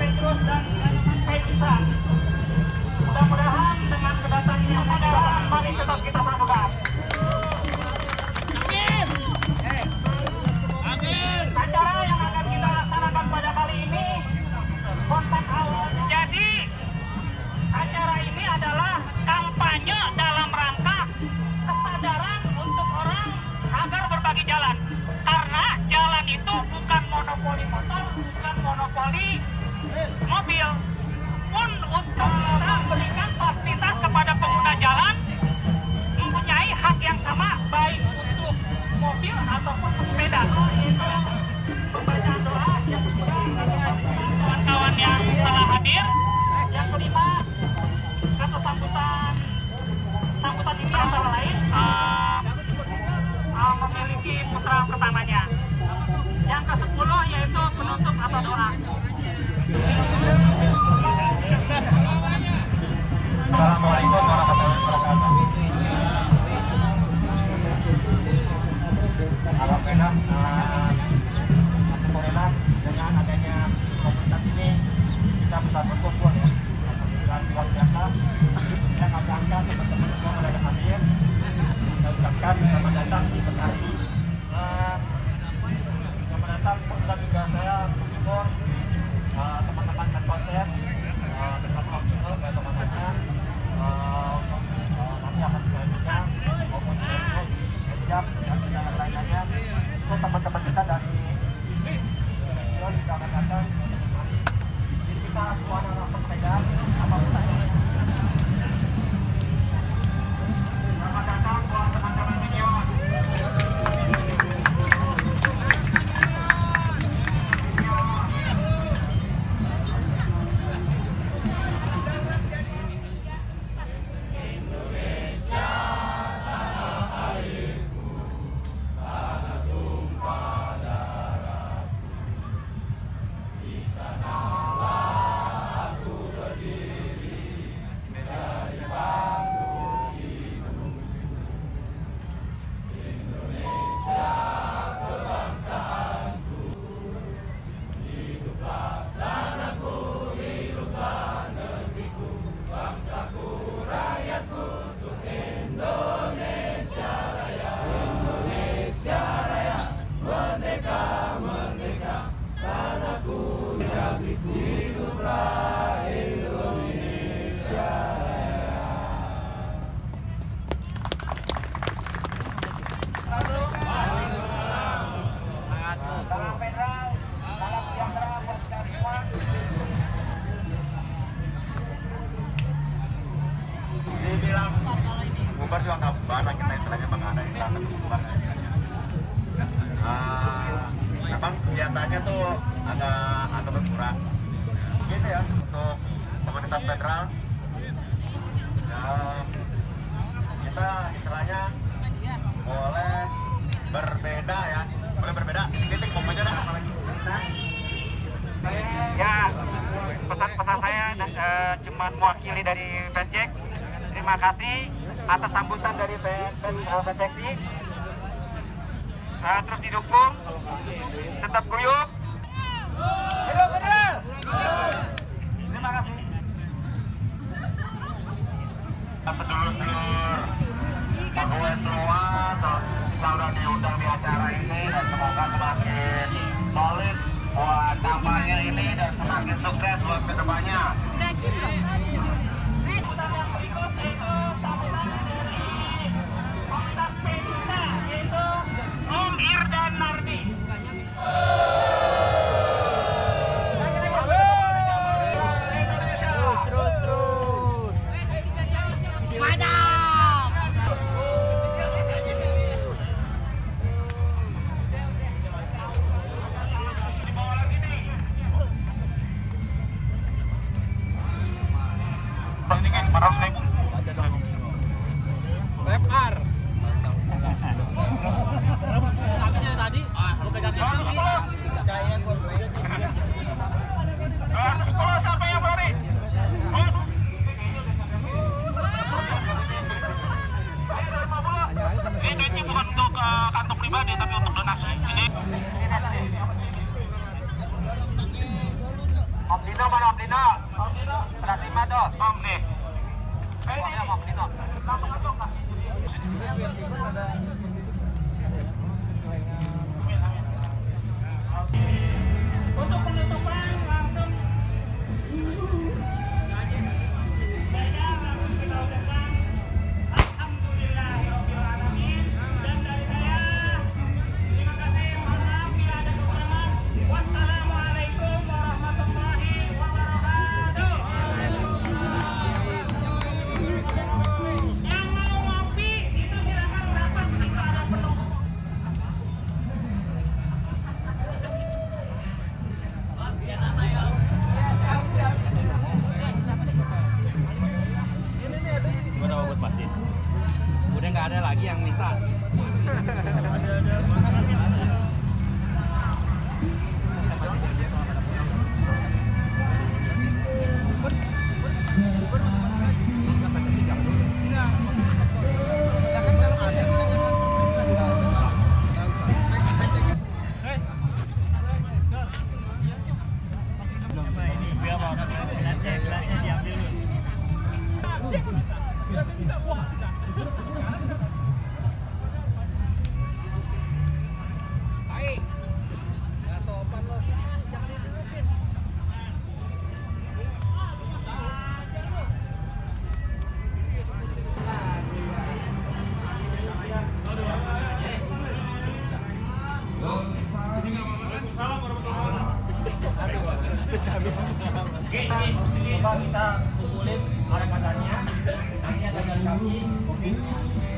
sampai terus dan sampai besar berbeda ya. Boleh berbeda. Titik bom aja dah ya pesan-pesan saya dan, uh, cuma mewakili dari Penjek terima kasih atas sambutan dari Penjeksi eh, uh, eh, terus didukung. Tetap guyup.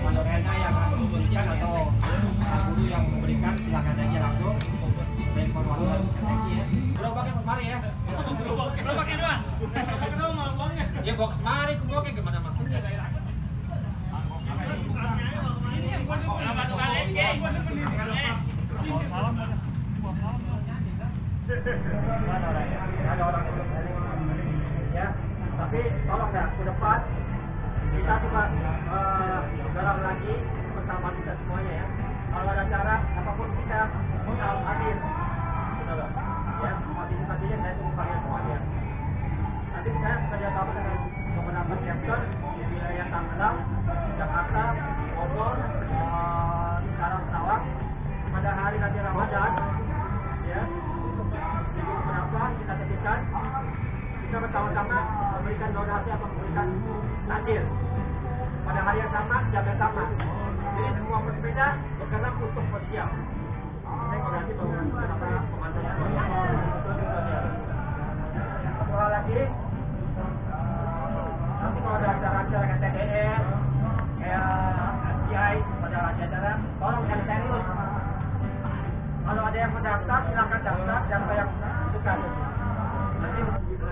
Mandorena yang memberikan atau guru yang memberikan silakan aja langsung dari pengeluaran seksi ya. Ya. Gerobaknya doang. Gerobaknya doang mau. Ya ke semari, ke bawah gimana maksudnya? Nama tukang SG. S. Ada orang ya, ada orang ya. Tapi tolong ya ke depan kita eh, dorong lagi bersama kita semuanya ya. Kalau ada cara apa pun kita harus hadir. Gitu loh. Ya, saya tunggu kalian semuanya. Nanti saya kerjasama dengan beberapa chapter di wilayah Tangerang, Jakarta, Bogor, eh, Sekarang Sarawak pada hari nanti Ramadan ya jadi beberapa kita ketikkan kita bersama-sama memberikan donasi atau memberikan takjil pada hari yang sama jam yang sama. Jadi semua pesepeda bergerak untuk sosial saya koordinasi beberapa pemantauan satu hal lagi. Nanti kalau ada acara-acara kayak TDR kayak SCI pada acara tolong jangan serius. Kalau ada yang mendaftar silakan daftar. Siapa yang suka nanti ya, sambil ikutin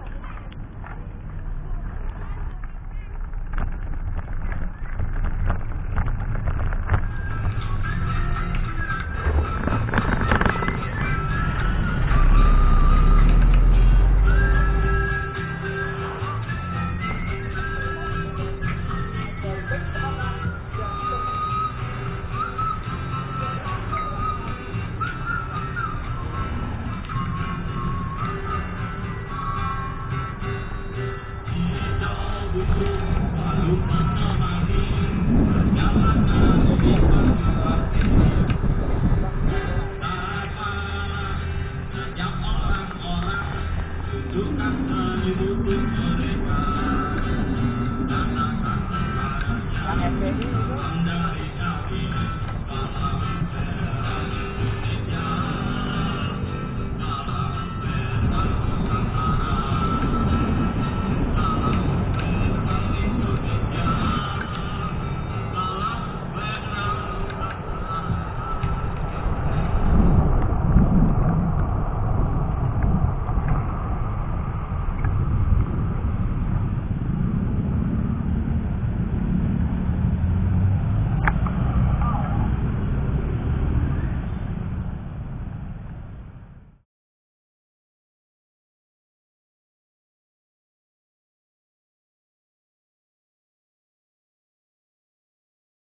Thank you.